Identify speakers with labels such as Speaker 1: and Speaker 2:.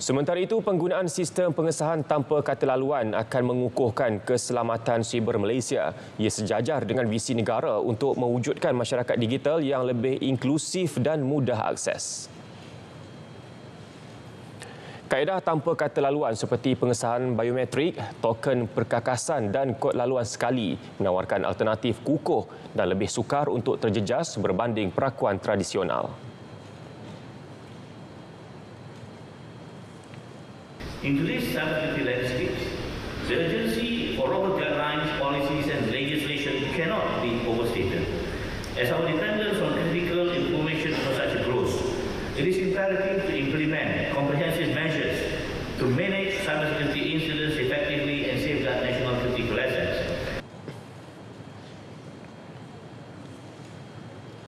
Speaker 1: Sementara itu, penggunaan sistem pengesahan tanpa kata laluan akan mengukuhkan keselamatan siber Malaysia. Ia sejajar dengan visi negara untuk mewujudkan masyarakat digital yang lebih inklusif dan mudah akses. Kaedah tanpa kata laluan seperti pengesahan biometrik, token perkakasan dan kod laluan sekali menawarkan alternatif kukuh dan lebih sukar untuk terjejas berbanding perakuan tradisional.
Speaker 2: In today's cybersecurity landscape, the urgency for robust guidelines, policies and legislation cannot be overstated. As our dependence on critical information infrastructure grows, it is imperative to implement comprehensive measures to manage cybersecurity incidents effectively